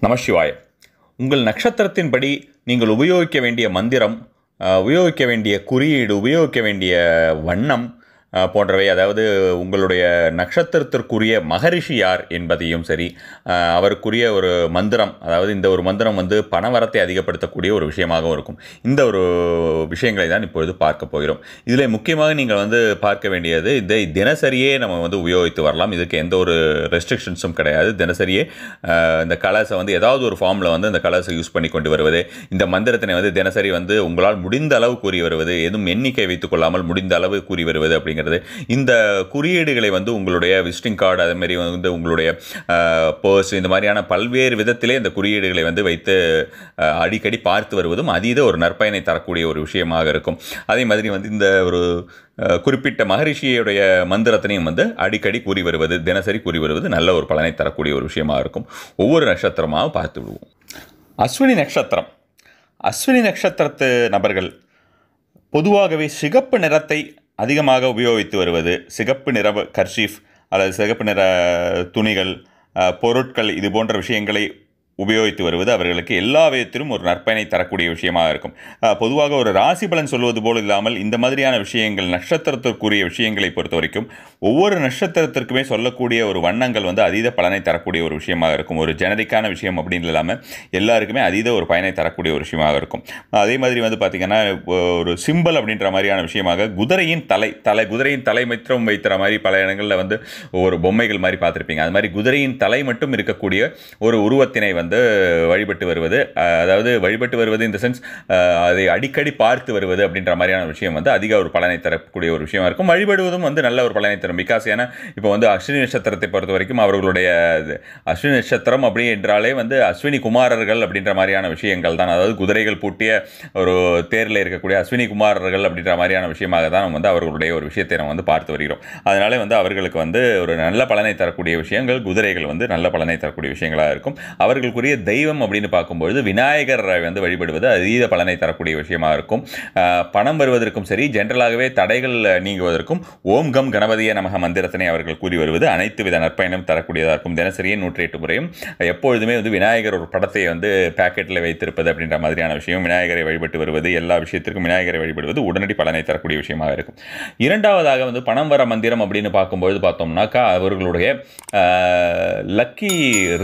நமசிவாய உங்கள் நட்சத்திரத்தின்படி நீங்கள் உபயோகிக்க வேண்டிய மந்திரம் உபயோகிக்க வேண்டிய குறியீடு உபயோகிக்க வேண்டிய வண்ணம் போன்றவை அதாவது உங்களுடைய நட்சத்திரத்திற்குரிய மகரிஷி யார் என்பதையும் சரி அவருக்குரிய ஒரு மந்திரம் அதாவது இந்த ஒரு மந்திரம் வந்து பணவரத்தை அதிகப்படுத்தக்கூடிய ஒரு விஷயமாகவும் இருக்கும். இந்த ஒரு விஷயங்களை தான் இப்பொழுது பார்க்க போகிறோம். இதில் முக்கியமாக நீங்கள் வந்து பார்க்க வேண்டியது இதை தினசரியே நம்ம வந்து உபயோகித்து வரலாம். இதுக்கு எந்த ஒரு ரெஸ்ட்ரிக்ஷன்ஸும் கிடையாது. தினசரியே இந்த கலர்ஸை வந்து ஏதாவது ஒரு ஃபார்மில் வந்து இந்த கலர்ஸை யூஸ் பண்ணி கொண்டு வருவது இந்த மந்திரத்தினை வந்து தினசரி வந்து உங்களால் முடிந்த அளவு கூறி வருவது எதுவும் எண்ணிக்கை வைத்துக் கொள்ளாமல் முடிந்த அளவு கூறி வருவது அப்படிங்கிறது. இந்த குறியீடுகளை வந்து உங்களுடைய விசிட்டிங் கார்டு அதே மாதிரி வந்து உங்களுடைய பர்ஸ் இந்த மாதிரியான பல்வேறு விதத்திலே இந்த குறியீடுகளை வந்து வைத்து அடிக்கடி பார்த்து வருவதும் அதீத ஒரு நற்பயனை தரக்கூடிய ஒரு விஷயமாக இருக்கும். அதே மாதிரி வந்து இந்த ஒரு குறிப்பிட்ட மகரிஷியுடைய மந்திரத்தினையும் வந்து அடிக்கடி கூறி வருவது தினசரி கூறி வருவது நல்ல ஒரு பலனை தரக்கூடிய ஒரு விஷயமாக இருக்கும். ஒவ்வொரு நட்சத்திரமாக பார்த்து விடுவோம். அஸ்வினி நட்சத்திரம். அஸ்வினி நட்சத்திரத்து நபர்கள் பொதுவாகவே சிகப்பு நிறத்தை அதிகமாக உபயோகித்து வருவது சிகப்பு நிற கர்ஷீஃப் அல்லது சிகப்பு நிற துணிகள் பொருட்கள் இது போன்ற விஷயங்களை உபயோகித்து வருவது அவர்களுக்கு எல்லா விதத்திலும் ஒரு நற்பயனை தரக்கூடிய விஷயமாக இருக்கும். பொதுவாக ஒரு ராசி பலன் சொல்வது போல் இல்லாமல் இந்த மாதிரியான விஷயங்கள் நட்சத்திரத்திற்குரிய விஷயங்களை பொறுத்த வரைக்கும் ஒவ்வொரு நட்சத்திரத்திற்குமே சொல்லக்கூடிய ஒரு வண்ணங்கள் வந்து அதீத பலனை தரக்கூடிய ஒரு விஷயமாக இருக்கும். ஒரு ஜெனரிக்கான விஷயம் அப்படின்னு இல்லாமல் எல்லாருக்குமே அதீத ஒரு பயனை தரக்கூடிய ஒரு விஷயமாக இருக்கும். அதே மாதிரி வந்து பார்த்திங்கன்னா ஒரு சிம்பல் அப்படின்ற மாதிரியான விஷயமாக குதிரையின் தலை தலை குதிரையின் தலை மித்திரம் வைக்கிற மாதிரி பல இடங்களில் வந்து ஒரு பொம்மைகள் மாதிரி பார்த்துருப்பீங்க. அது மாதிரி குதிரையின் தலை மட்டும் இருக்கக்கூடிய ஒரு உருவத்தினை வந்து வந்து வழிபட்டு வருவது அதாவது வழிபட்டு வருவது இந்த சென்ஸ் அதை அடிக்கடி பார்த்து வருவது அப்படின்ற மாதிரியான விஷயம் வந்து அதிக ஒரு பலனை தரக்கூடிய ஒரு விஷயமா இருக்கும். வழிபடுவதும் வந்து நல்ல ஒரு பலனை தரும். பிகாஸ் ஏன்னா இப்போ வந்து அஸ்வினி நட்சத்திரத்தை பொறுத்த வரைக்கும் அவர்களுடைய இது, அஸ்வினி நட்சத்திரம் அப்படி என்றாலே வந்து அஸ்வினி குமாரர்கள் அப்படின்ற மாதிரியான விஷயங்கள் தான். அதாவது குதிரைகள் பூட்டிய ஒரு தேரில் இருக்கக்கூடிய அஸ்வினி குமாரர்கள் அப்படின்ற மாதிரியான விஷயமாக தான் நம்ம வந்து அவர்களுடைய ஒரு விஷயத்தை நம்ம வந்து பார்த்து வருகிறோம். அதனாலே வந்து அவர்களுக்கு வந்து ஒரு நல்ல பலனை தரக்கூடிய விஷயங்கள் குதிரைகள் வந்து நல்ல பலனை தரக்கூடிய விஷயங்களாக இருக்கும். அவர்கள் அவர்களுக்குரிய தெய்வம் அப்படின்னு பார்க்கும்பொழுது விநாயகரை வந்து வழிபடுவது அதீத பலனை தரக்கூடிய விஷயமாக இருக்கும். பணம் வருவதற்கும் சரி ஜென்ரலாகவே தடைகள் நீங்குவதற்கும் ஓம் கம் கணபதிய நமக மந்திரத்தினை அவர்கள் கூறி வருவது அனைத்து வித நற்பயணம் தரக்கூடியதாக இருக்கும். தினசரியே நூற்றி எட்டு முறையும் எப்பொழுதுமே வந்து விநாயகர் ஒரு படத்தை வந்து பேக்கெட்டில் வைத்திருப்பது அப்படின்ற மாதிரியான விஷயம் விநாயகரை வழிபட்டு வருவது எல்லா விஷயத்திற்கும் விநாயகரை வழிபடுவது உடனடி பலனை தரக்கூடிய விஷயமாக இருக்கும். இரண்டாவதாக வந்து பணம் வர மந்திரம் அப்படின்னு பார்க்கும்பொழுது பார்த்தோம்னாக்கா அவர்களுடைய லக்கி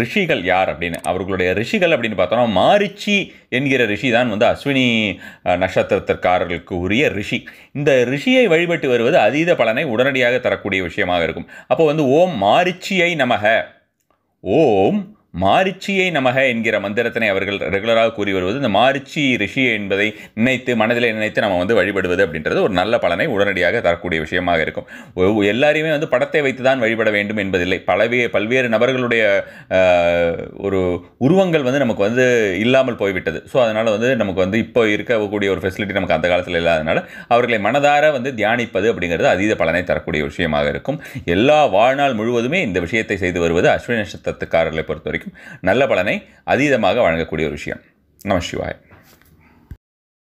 ரிஷிகள் யார் அப்படின்னு அவர்களுடைய ரிஷிகள் அப்படின்னு பார்த்தோம்னா மாரிச்சி என்கிற ரிஷி தான் வந்து அஸ்வினி நட்சத்திரத்திற்காரர்களுக்கு உரிய ரிஷி. இந்த ரிஷியை வழிபட்டு வருவது அதீத பலனை உடனடியாக தரக்கூடிய விஷயமாக இருக்கும். அப்போ வந்து ஓம் மாரிச்சியை நமக. ஓம் மாரிச்சியை நமக என்கிற மந்திரத்தினை அவர்கள் ரெகுலராக கூறி வருவது இந்த மாரிச்சி ரிஷி என்பதை நினைத்து மனதில் நினைத்து நம்ம வந்து வழிபடுவது அப்படின்றது ஒரு நல்ல பலனை உடனடியாக தரக்கூடிய விஷயமாக இருக்கும். எல்லாரையுமே வந்து படத்தை வைத்து தான் வழிபட வேண்டும் என்பதில்லை. பலவே பல்வேறு நபர்களுடைய ஒரு உருவங்கள் வந்து நமக்கு வந்து இல்லாமல் போய்விட்டது. ஸோ அதனால் வந்து நமக்கு வந்து இப்போ இருக்கக்கூடிய ஒரு ஃபெசிலிட்டி நமக்கு அந்த காலத்தில் இல்லாதனால அவர்களை மனதார வந்து தியானிப்பது அப்படிங்கிறது அதீத பலனை தரக்கூடிய விஷயமாக இருக்கும். எல்லா வாழ்நாள் முழுவதுமே இந்த விஷயத்தை செய்து வருவது அஸ்வினி நட்சத்திரத்துக்காரர்களை பொறுத்த வரைக்கும் நல்ல பலனை அதீதமாக வழங்கக்கூடிய ஒரு விஷயம். நம சிவாய்.